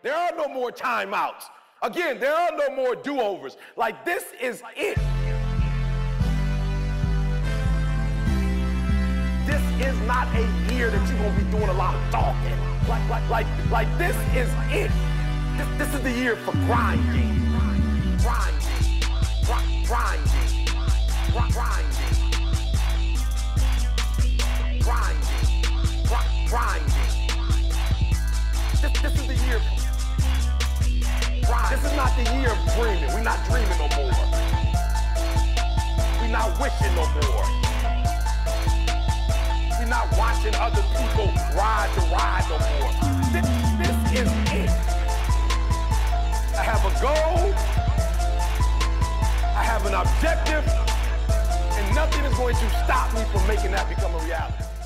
There are no more timeouts. Again, there are no more do overs. Like, this is it. This is not a year that you're to be doing a lot of talking. Like, like, like, like this is it. This, this is the year for grinding. Grinding. Grinding. Grinding. Grinding. Grinding. This, this is the year not the year of dreaming. We're not dreaming no more. We're not wishing no more. We're not watching other people ride to ride no more. This, this is it. I have a goal. I have an objective. And nothing is going to stop me from making that become a reality.